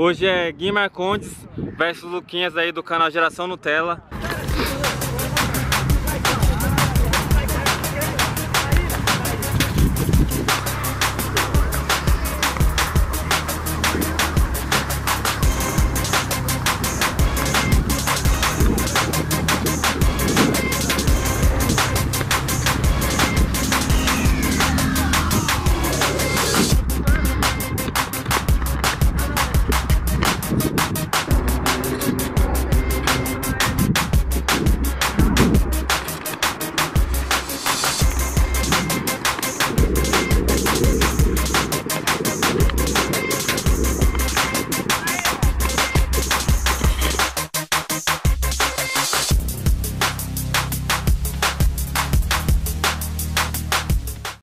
Hoje é Gui Marcondes versus Luquinhas aí do canal Geração Nutella.